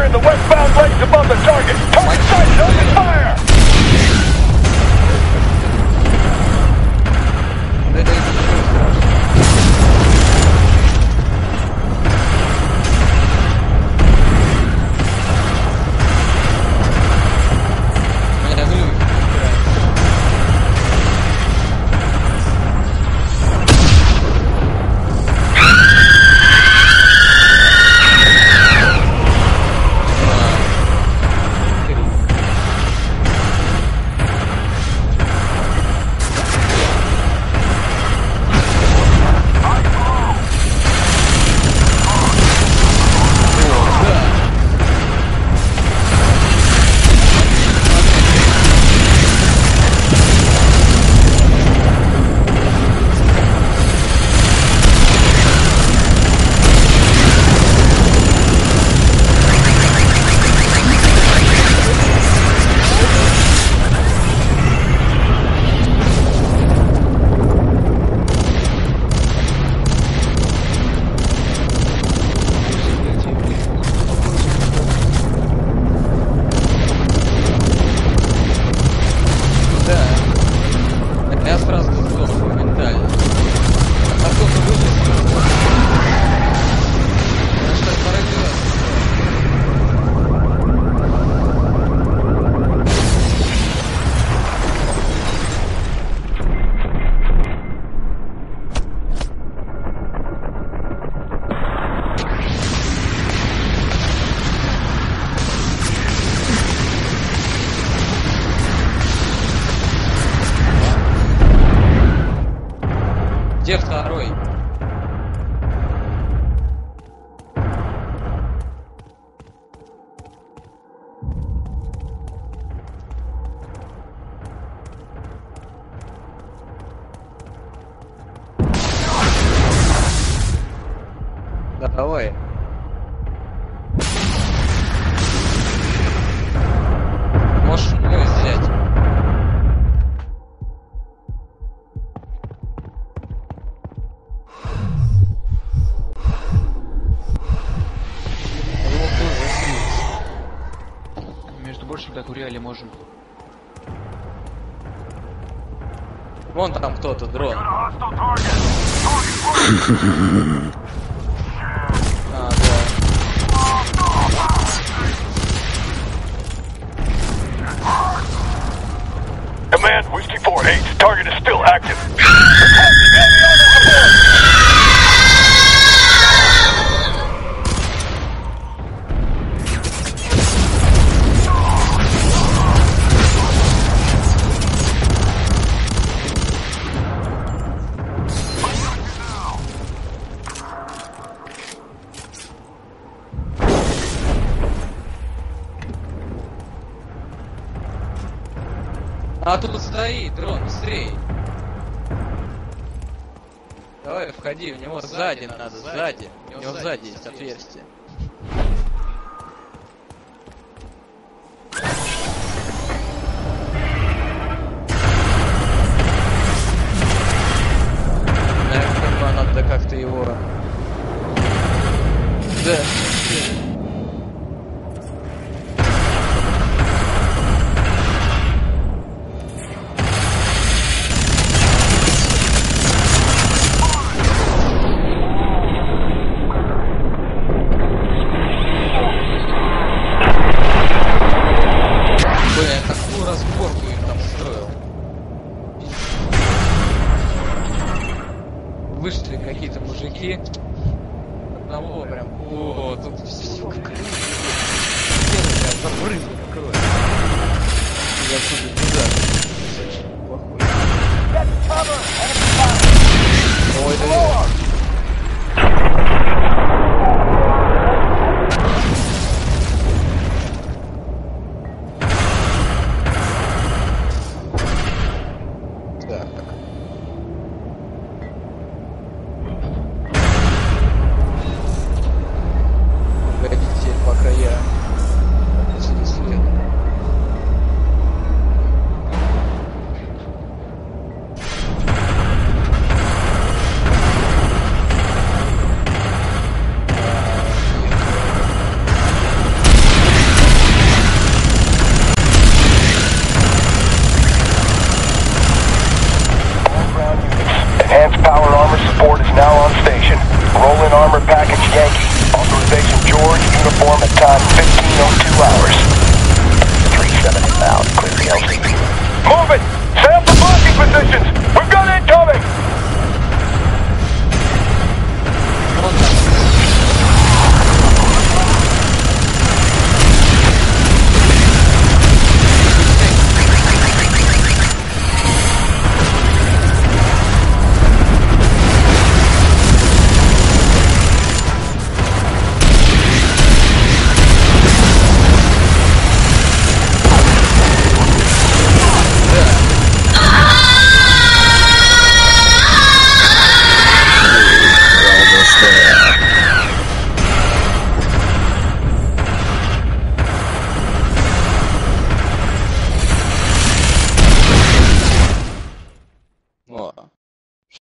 fire in the westbound lanes above the target. Target sight. open fire! Давай. Можешь мой взять. Его тоже слить. Между больше, как в реале можем. Вон там кто-то, дрон. Command, Whiskey 4-8. Target is still active. А тут стоит, дрон, быстрей. Давай, входи, в него сзади надо, сзади. У него сзади есть отверстие. Наверное, надо как-то его... Да. Вышли какие-то мужики. Одного прям. О, тут все как забрызг кровь. Я отсюда туда. Очень плохой. Ой, да. Так.